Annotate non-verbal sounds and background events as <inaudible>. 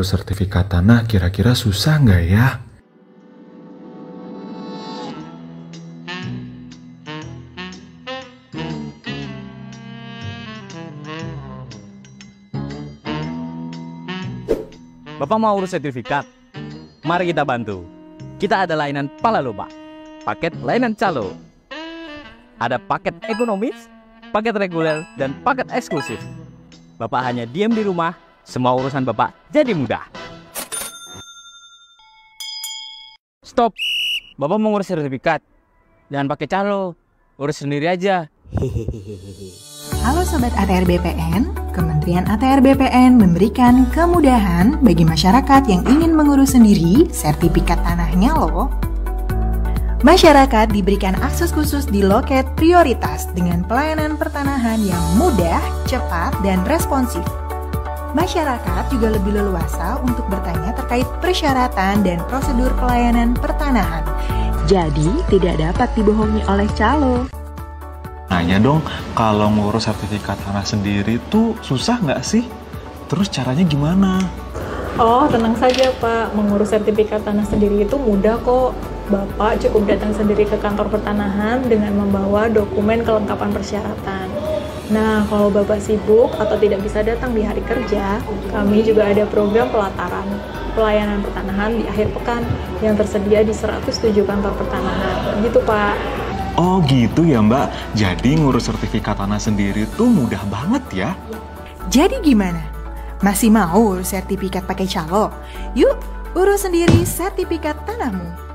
ngurus sertifikat tanah kira-kira susah nggak ya? Bapak mau urus sertifikat? Mari kita bantu. Kita ada layanan Palaloba, paket layanan calo. Ada paket ekonomis, paket reguler, dan paket eksklusif. Bapak hanya diam di rumah, semua urusan Bapak jadi mudah. Stop. Bapak mau ngurus sertifikat. Jangan pakai calo. Urus sendiri aja. <laughs> Halo Sobat ATR BPN, Kementerian ATR BPN memberikan kemudahan bagi masyarakat yang ingin mengurus sendiri sertifikat tanahnya loh. Masyarakat diberikan akses khusus di loket prioritas dengan pelayanan pertanahan yang mudah, cepat, dan responsif. Masyarakat juga lebih leluasa untuk bertanya terkait persyaratan dan prosedur pelayanan pertanahan. Jadi, tidak dapat dibohongi oleh calo. Nanya dong, kalau ngurus sertifikat tanah sendiri tuh susah nggak sih? Terus caranya gimana? Oh, tenang saja Pak. Mengurus sertifikat tanah sendiri itu mudah kok. Bapak cukup datang sendiri ke kantor pertanahan dengan membawa dokumen kelengkapan persyaratan. Nah, kalau Bapak sibuk atau tidak bisa datang di hari kerja, kami juga ada program pelataran pelayanan pertanahan di akhir pekan yang tersedia di 107 kantor pertanahan. Gitu, Pak. Oh gitu ya mbak, jadi ngurus sertifikat tanah sendiri tuh mudah banget ya? Jadi gimana? Masih mau urus sertifikat pakai calo? Yuk, urus sendiri sertifikat tanahmu.